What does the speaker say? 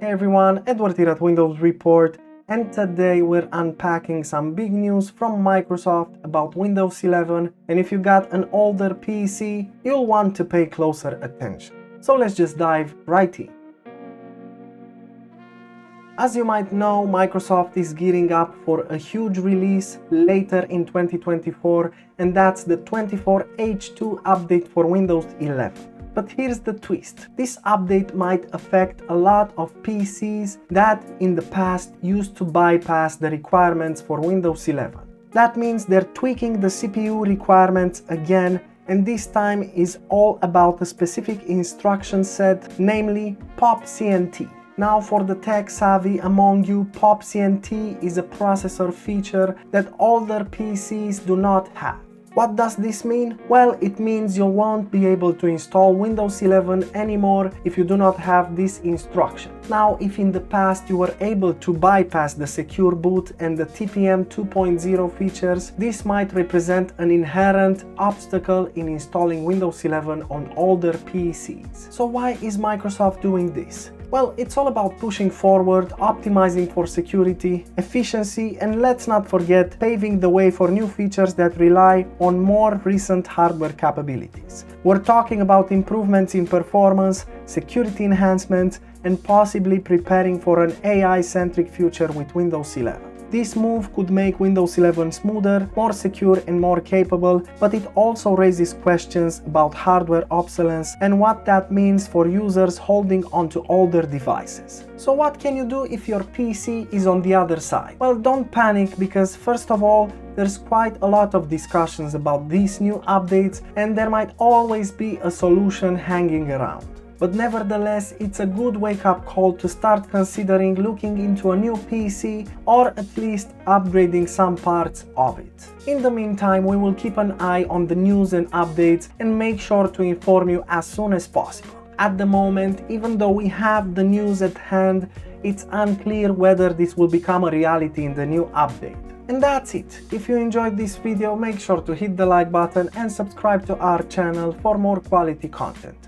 Hey everyone, Edward here at Windows Report and today we're unpacking some big news from Microsoft about Windows 11 and if you got an older PC, you'll want to pay closer attention. So let's just dive right in. As you might know, Microsoft is gearing up for a huge release later in 2024 and that's the 24H2 update for Windows 11. But here's the twist. This update might affect a lot of PCs that in the past used to bypass the requirements for Windows 11. That means they're tweaking the CPU requirements again and this time is all about a specific instruction set, namely POP-CNT. Now for the tech savvy among you, POP-CNT is a processor feature that older PCs do not have. What does this mean? Well, it means you won't be able to install Windows 11 anymore if you do not have this instruction. Now, if in the past you were able to bypass the secure boot and the TPM 2.0 features, this might represent an inherent obstacle in installing Windows 11 on older PCs. So why is Microsoft doing this? Well, it's all about pushing forward, optimizing for security, efficiency, and let's not forget paving the way for new features that rely on more recent hardware capabilities. We're talking about improvements in performance, security enhancements, and possibly preparing for an AI-centric future with Windows 11. This move could make Windows 11 smoother, more secure and more capable, but it also raises questions about hardware obsolescence and what that means for users holding onto older devices. So what can you do if your PC is on the other side? Well, don't panic because first of all, there's quite a lot of discussions about these new updates and there might always be a solution hanging around but nevertheless it's a good wake-up call to start considering looking into a new PC or at least upgrading some parts of it. In the meantime, we will keep an eye on the news and updates and make sure to inform you as soon as possible. At the moment, even though we have the news at hand, it's unclear whether this will become a reality in the new update. And that's it. If you enjoyed this video, make sure to hit the like button and subscribe to our channel for more quality content.